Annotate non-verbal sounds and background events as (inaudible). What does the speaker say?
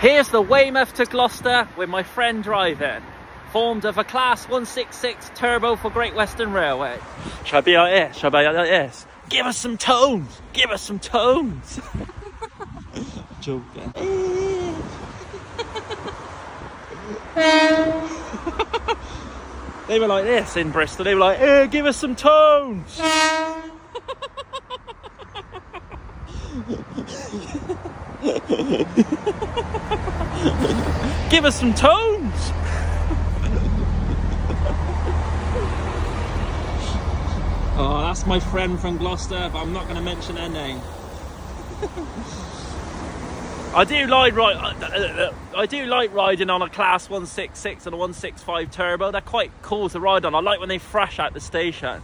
Here's the Weymouth to Gloucester with my friend driving. Formed of a class 166 turbo for Great Western Railway. Shall I be like this? Shall I be like this? Give us some tones! Give us some tones! (laughs) Joking. (laughs) they were like this in Bristol. They were like, eh, give us some tones! (laughs) (laughs) Give us some tones. (laughs) oh, that's my friend from Gloucester, but I'm not going to mention her name. I do like ride. Uh, uh, I do like riding on a class 166 and a 165 turbo. They're quite cool to ride on. I like when they thrash out the station.